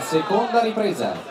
Seconda ripresa.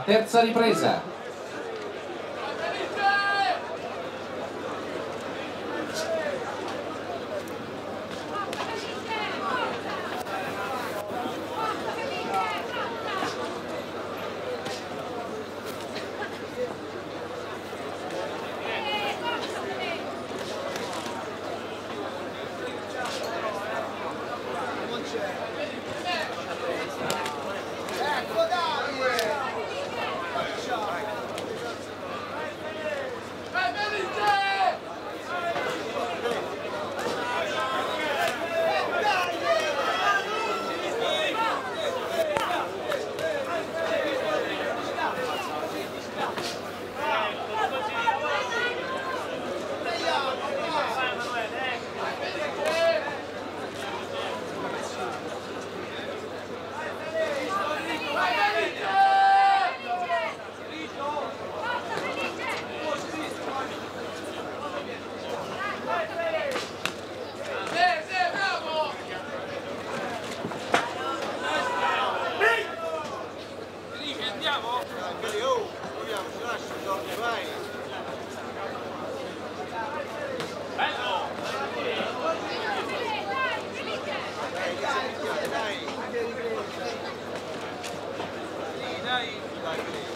Terza ripresa.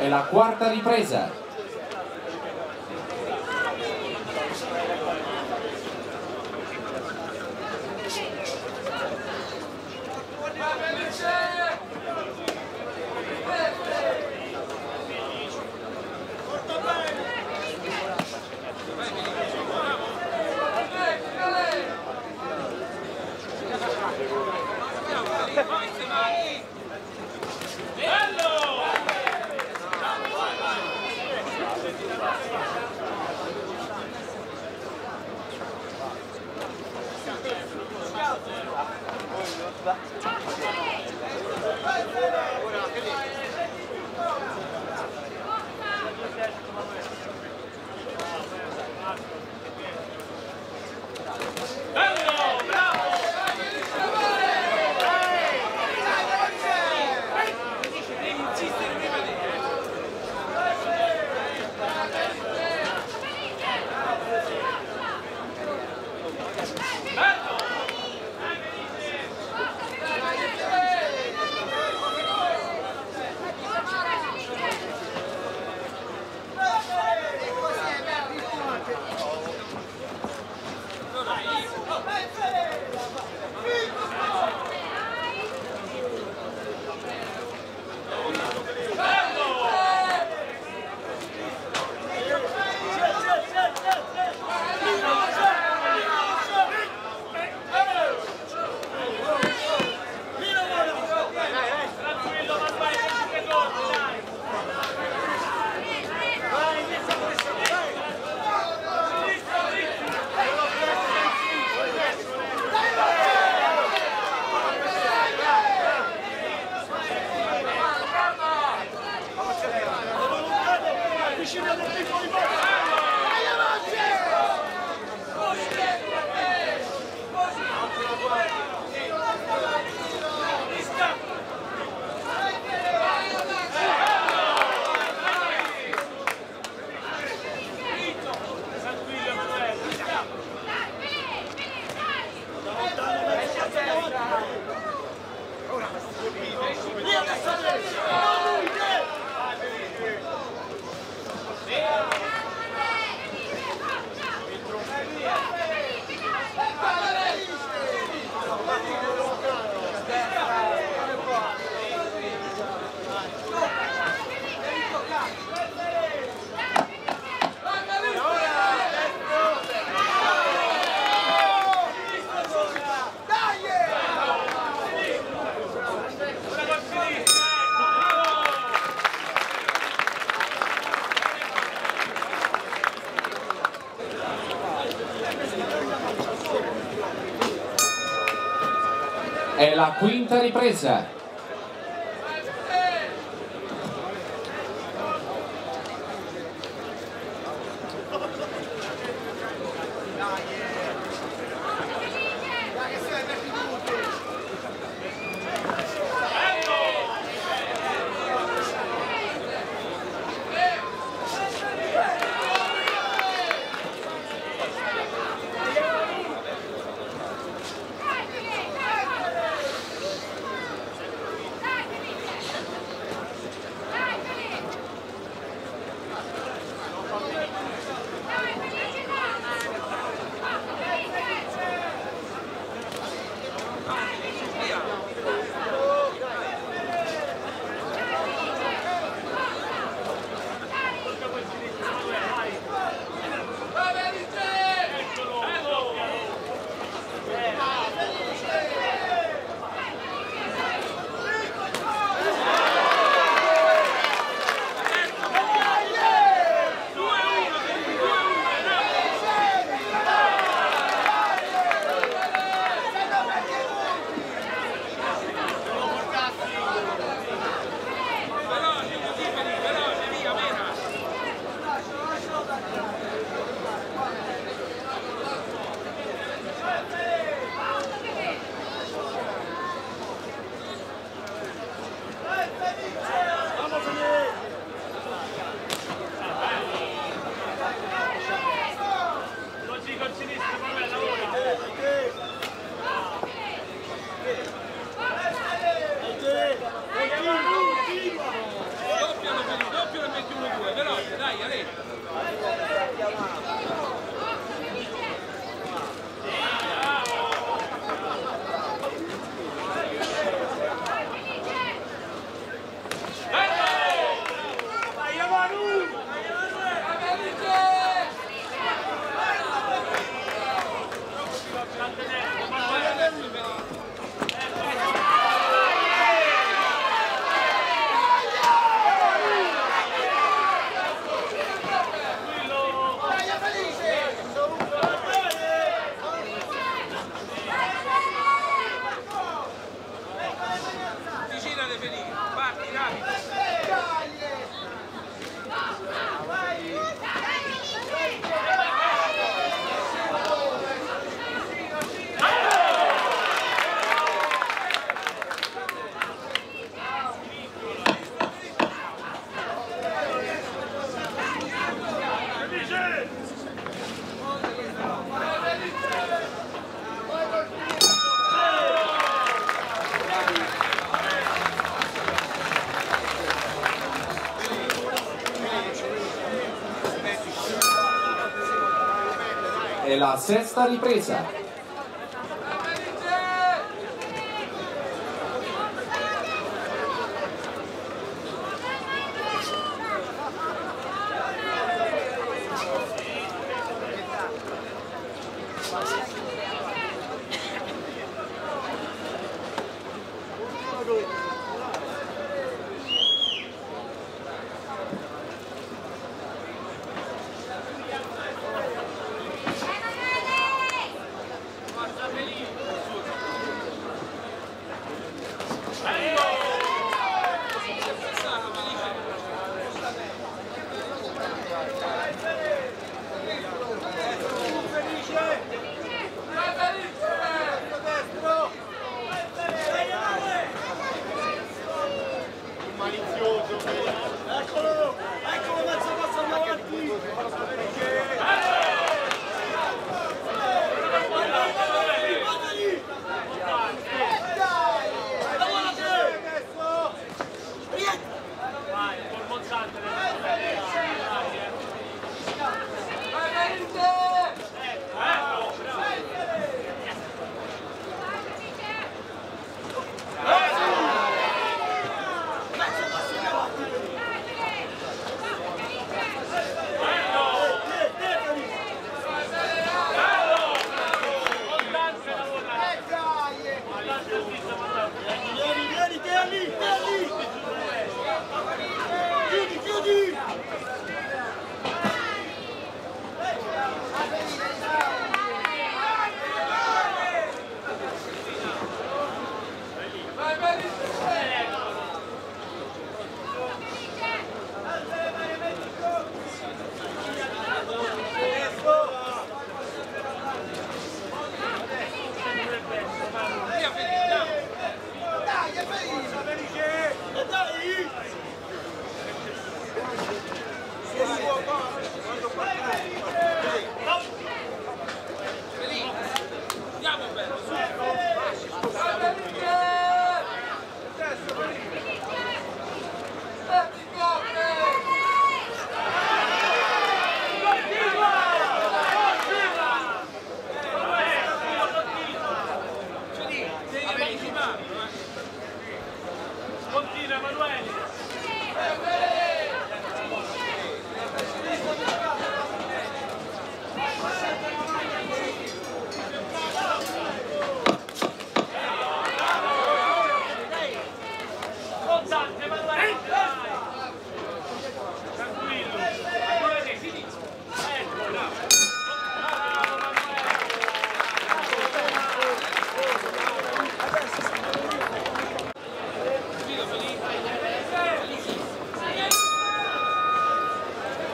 È la quarta ripresa. La quinta ripresa. Sesta ripresa.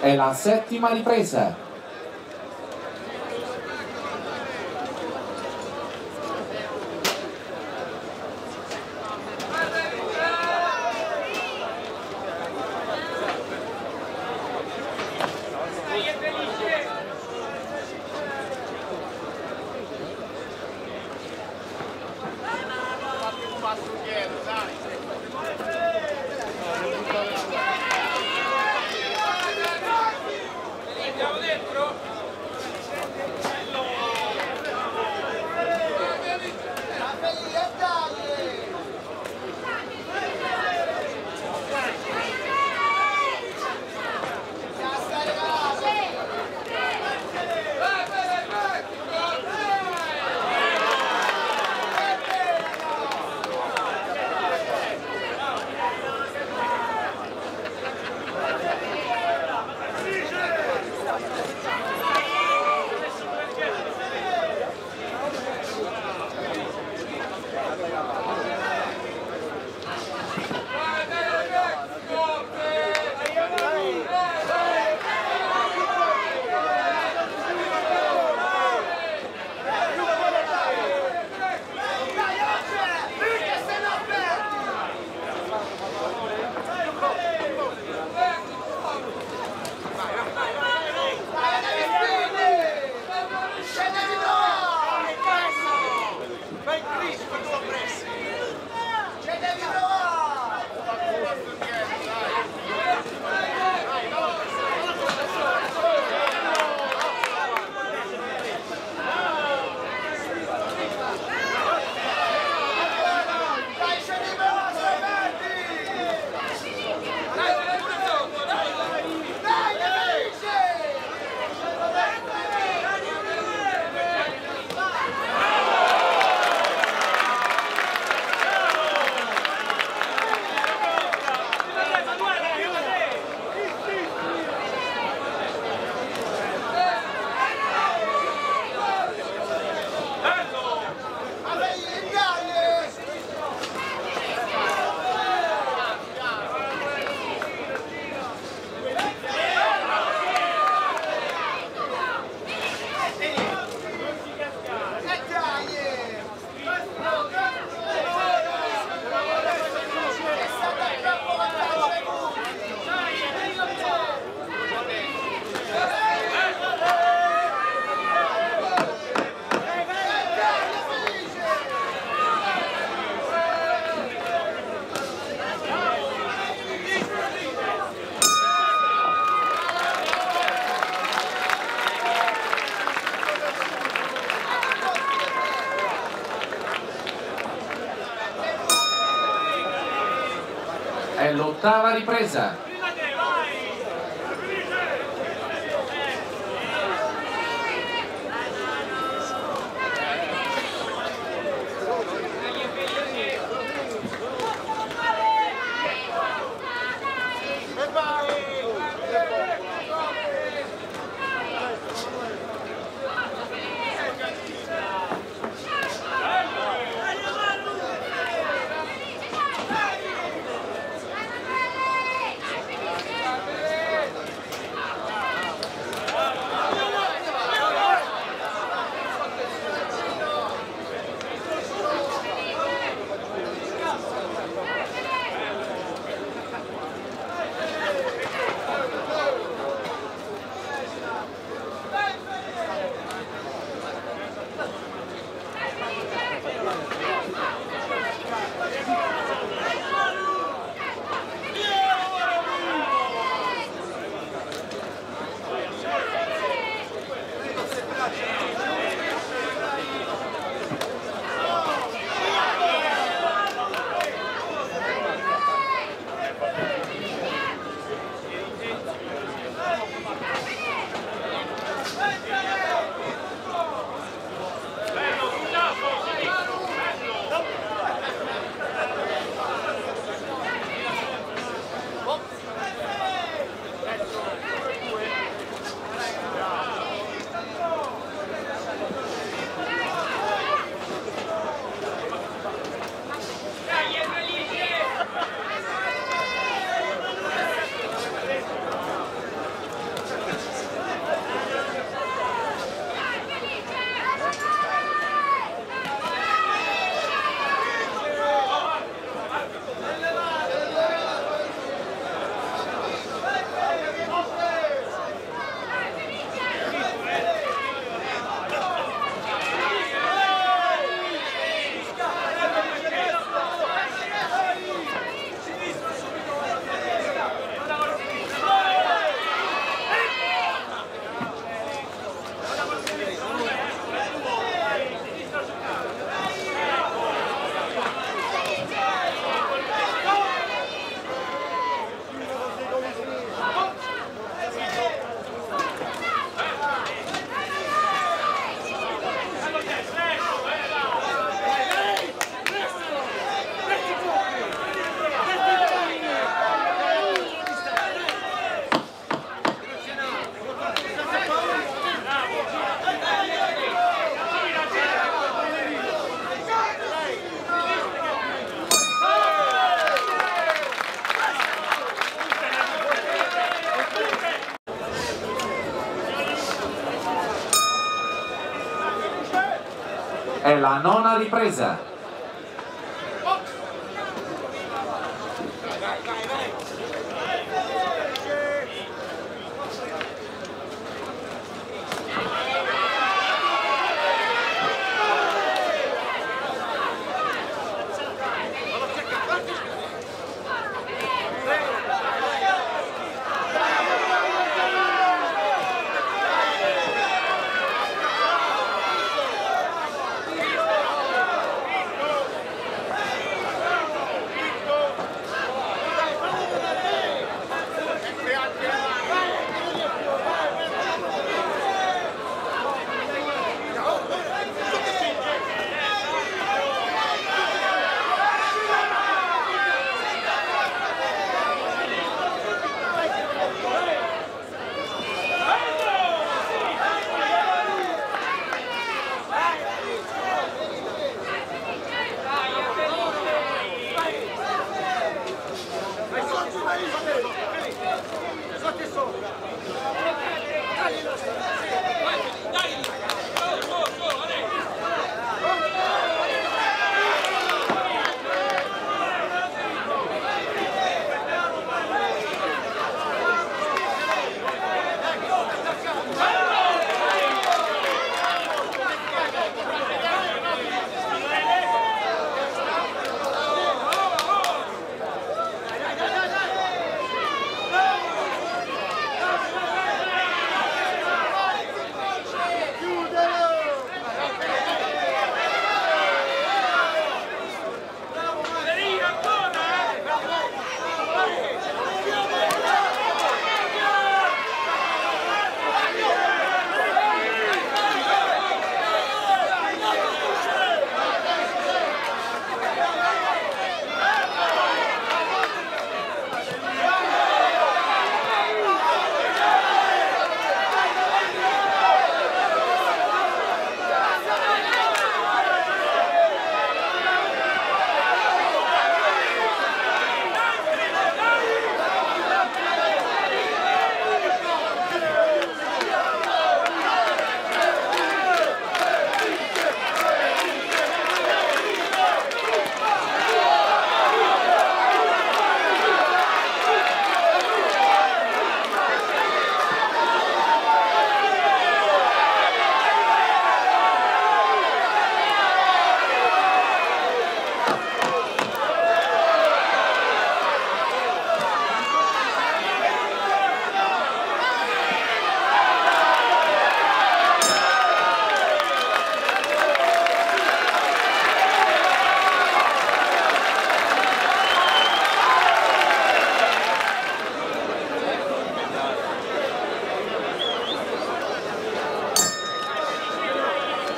È la settima ripresa. È l'ottava ripresa. È la nona ripresa.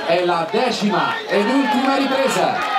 È la decima ed ultima ripresa.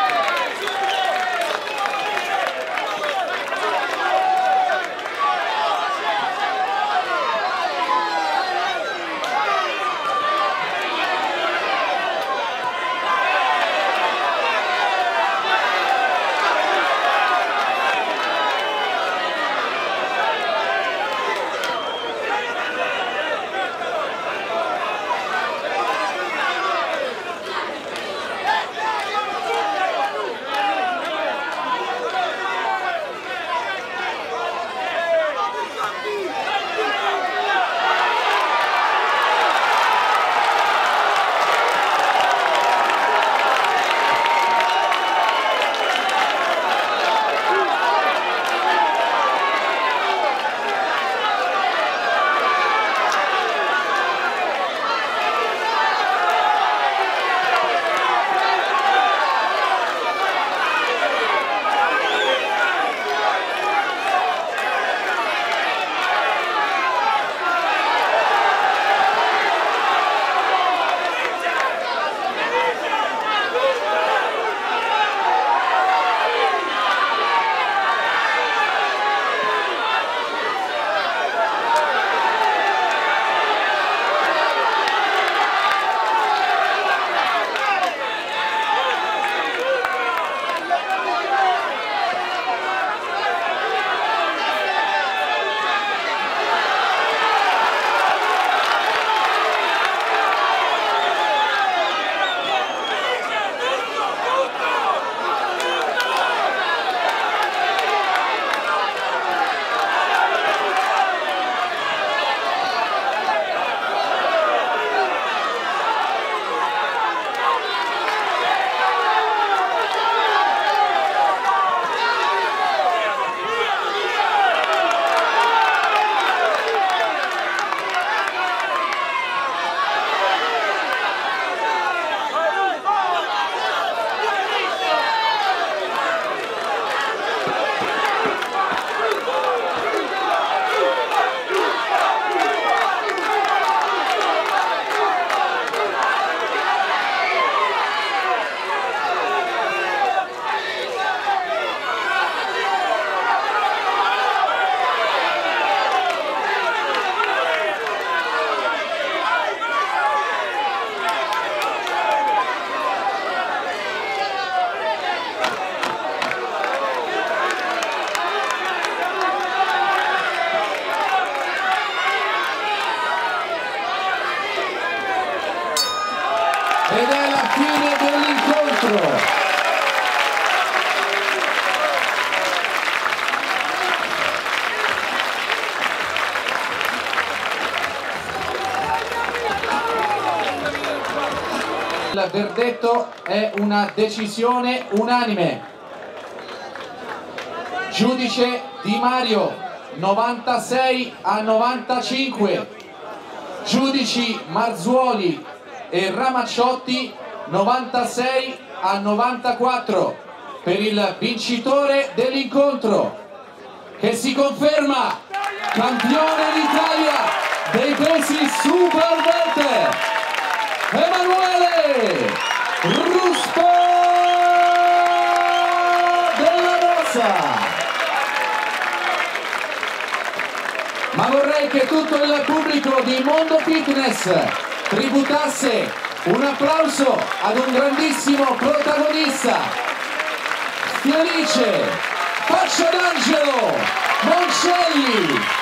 Verdetto è una decisione unanime. Giudice Di Mario 96 a 95. Giudici Marzuoli e Ramacciotti 96 a 94 per il vincitore dell'incontro che si conferma campione d'Italia dei pesi super welter Emanuele Ruspo della Rosa. Ma vorrei che tutto il pubblico di Mondo Fitness tributasse un applauso ad un grandissimo protagonista. Felice Faccia d'Angelo Moncelli